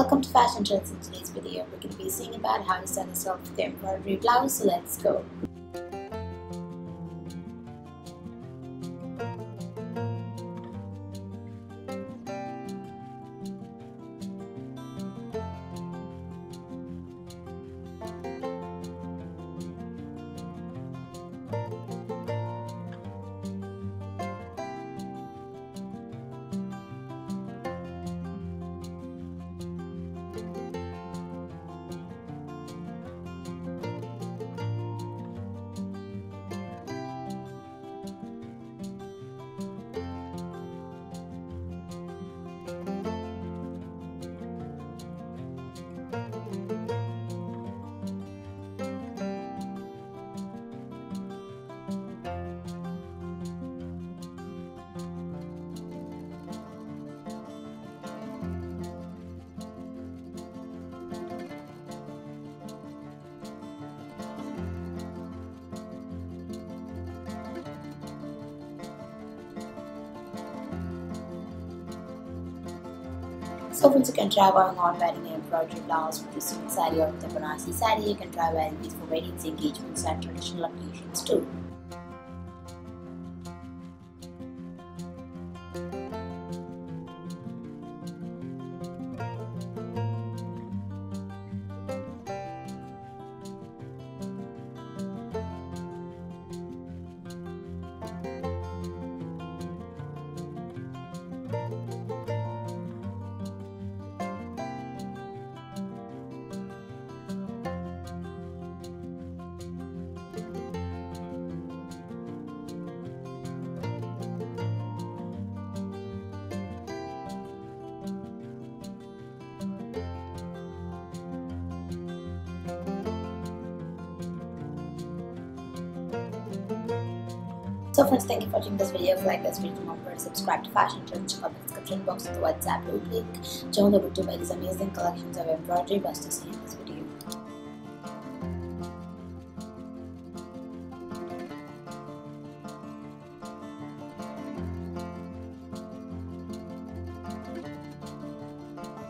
Welcome to Fashion Trends. In today's video, we're going to be seeing about how to style yourself with the embroidery blouse. So let's go. So friends, you can try going on wearing an embroidery blouse with the silk saree or the Banarsi saree. You can try wearing these for weddings, engagements and traditional occasions too. So friends, thank you for watching this video. If you like this video, remember to subscribe to Fashion Trends. Check out the description box the WhatsApp group link. Join the group to buy these amazing collections of embroidery bust to see in this video.